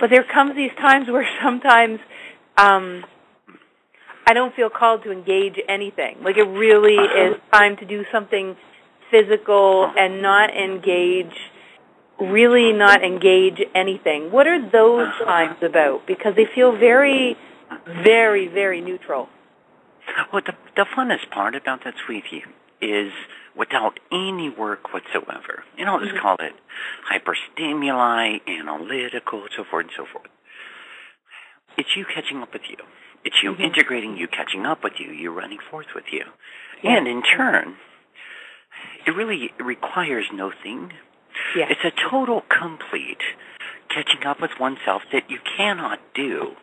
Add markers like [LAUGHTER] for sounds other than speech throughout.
But there comes these times where [LAUGHS] sometimes um, I don't feel called to engage anything. Like it really is time to do something physical and not engage really not engage anything. What are those times about? Because they feel very very very neutral. Well, the, the funnest part about that, sweetie, is without any work whatsoever. You know, let's Mhm. call it hyperstimuli, analytical, so forth and so forth. It's you catching up with you. It's you Mhm. integrating you, catching up with you, you running forth with you. Yeah. And in turn, it really requires no thing. Yeah. It's a total complete catching up with oneself that you cannot do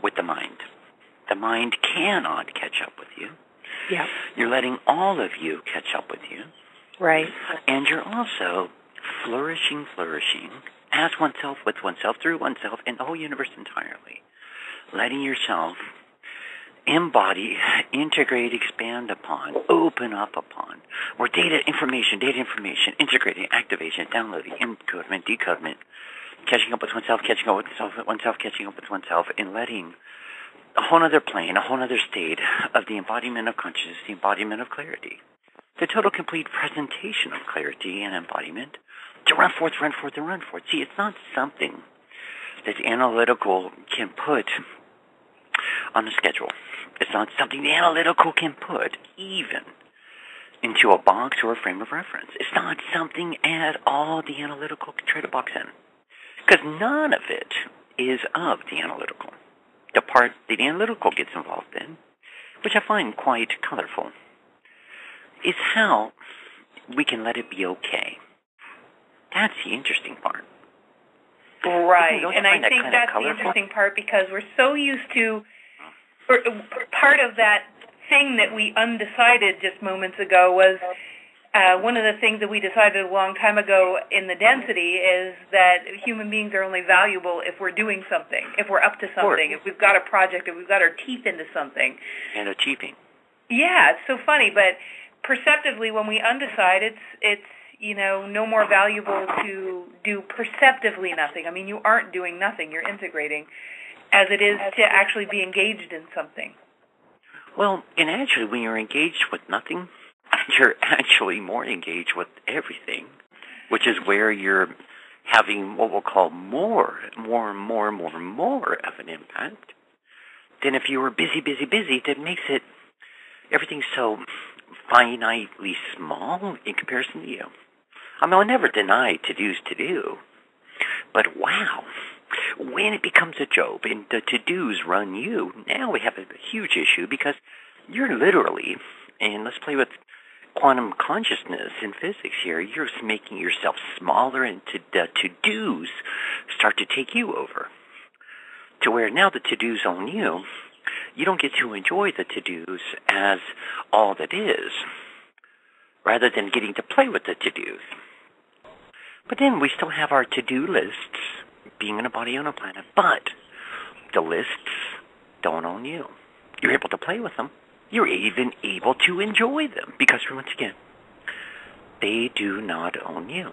with the mind. The mind cannot catch up with you. Yeah. You're letting all of you catch up with you. Right. And you're also flourishing, flourishing as oneself, with oneself, through oneself, and the whole universe entirely. Letting yourself embody, integrate, expand upon, open up upon, or data information, data information, integrating, activation, downloading, encodement, decodement, catching up with oneself, catching up with oneself, oneself catching up with oneself, and letting a whole other plane, a whole other state of the embodiment of consciousness, the embodiment of clarity. The total complete presentation of clarity and embodiment to run forth, run forth, and run forth. See, it's not something that analytical can put on a schedule. It's not something the analytical can put even into a box or a frame of reference. It's not something at all the analytical can try to box in. Because none of it is of the analytical. The part the analytical gets involved in, which I find quite colorful, is how we can let it be okay. That's the interesting part. Right. And I that think of that's the interesting part because we're so used to or, part of that thing that we undecided just moments ago was uh, one of the things that we decided a long time ago in the density is that human beings are only valuable if we're doing something, if we're up to something, if we've got a project, if we've got our teeth into something. And achieving. Yeah, it's so funny, but perceptively, when we undecide, it's it's you know no more valuable to do perceptively nothing. I mean, you aren't doing nothing; you're integrating, as it is to actually be engaged in something. Well, and actually, when you're engaged with nothing, [LAUGHS] you're actually more engaged with everything, which is where you're having what we'll call more, more, more, more, more of an impact than if you were busy, busy, busy. That makes it everything so finitely small in comparison to you. I mean, I'll never deny to do's to do, but wow, when it becomes a job and the to dos run you, now we have a huge issue because you're literally, and let's play with quantum consciousness in physics here, you're making yourself smaller and to, the to dos start to take you over. To where now the to dos own you, you don't get to enjoy the to dos as all that is, rather than getting to play with the to dos. But then we still have our to do lists being in a body on a planet, but the lists don't own you. You're able to play with them. You're even able to enjoy them because, once again, they do not own you.